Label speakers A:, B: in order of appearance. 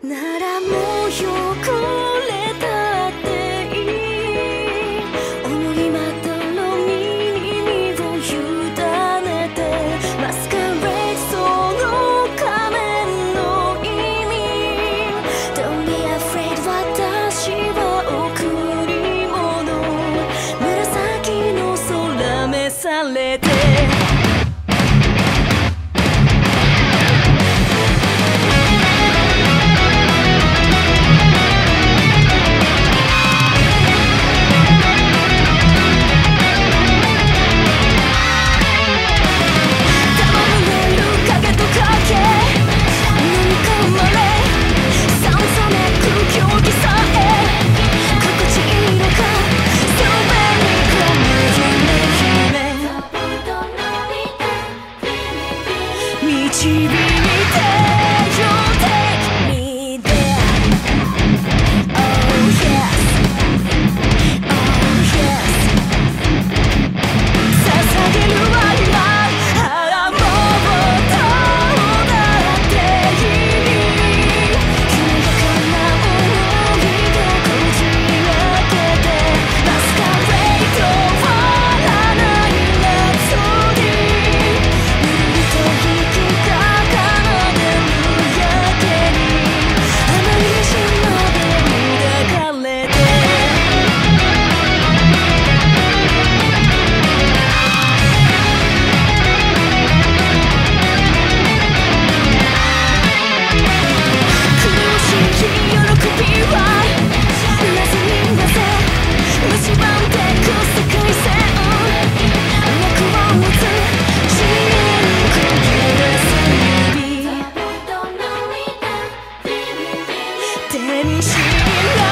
A: ならもうくれたっていい思いまたの耳にを委ねてマスカレーその仮面の意味 Don't be afraid 私は贈り物紫の空召されて when she loves